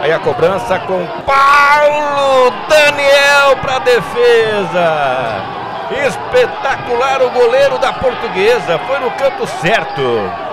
Aí a cobrança com Paulo Daniel para defesa. Espetacular o goleiro da portuguesa. Foi no canto certo.